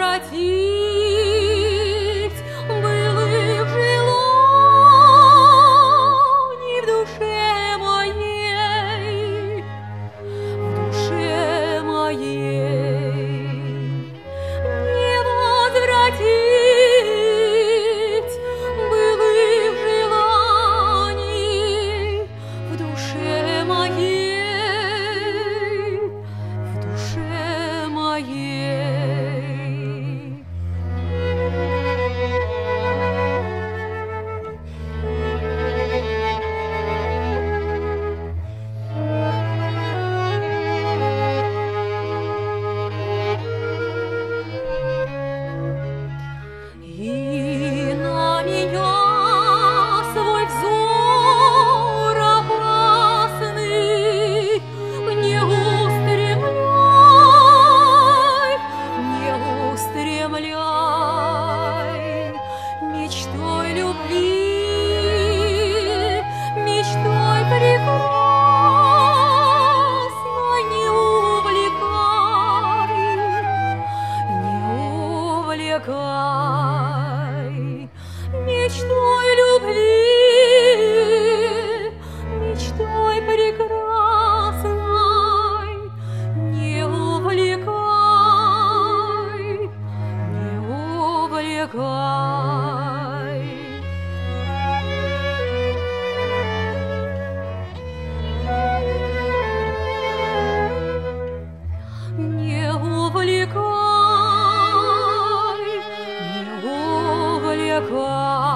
превратить. God. craw